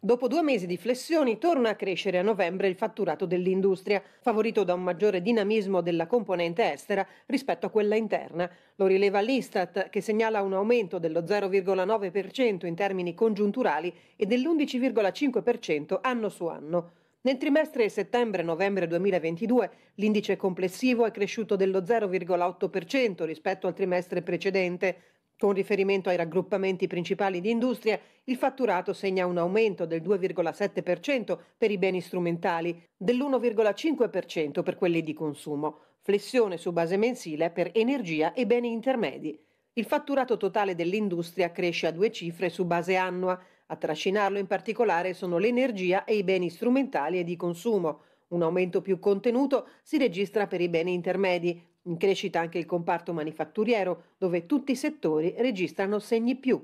Dopo due mesi di flessioni torna a crescere a novembre il fatturato dell'industria, favorito da un maggiore dinamismo della componente estera rispetto a quella interna. Lo rileva l'Istat, che segnala un aumento dello 0,9% in termini congiunturali e dell'11,5% anno su anno. Nel trimestre settembre-novembre 2022 l'indice complessivo è cresciuto dello 0,8% rispetto al trimestre precedente, con riferimento ai raggruppamenti principali di industria, il fatturato segna un aumento del 2,7% per i beni strumentali, dell'1,5% per quelli di consumo, flessione su base mensile per energia e beni intermedi. Il fatturato totale dell'industria cresce a due cifre su base annua. A trascinarlo in particolare sono l'energia e i beni strumentali e di consumo. Un aumento più contenuto si registra per i beni intermedi, in crescita anche il comparto manifatturiero, dove tutti i settori registrano segni più.